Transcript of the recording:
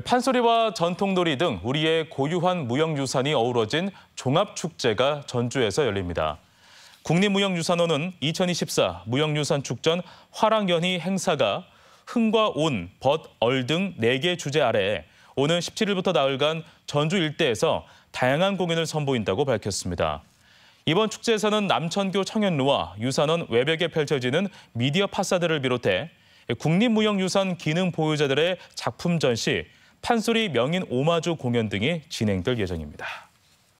판소리와 전통놀이 등 우리의 고유한 무형유산이 어우러진 종합축제가 전주에서 열립니다. 국립무형유산원은 2024 무형유산 축전 화랑연희 행사가 흥과 온, 벗, 얼 등 4개 주제 아래 오는 17일부터 나흘간 전주 일대에서 다양한 공연을 선보인다고 밝혔습니다. 이번 축제에서는 남천교 청년루와 유산원 외벽에 펼쳐지는 미디어 파사드를 비롯해 국립무형유산 기능 보유자들의 작품 전시, 판소리 명인 오마주 공연 등이 진행될 예정입니다.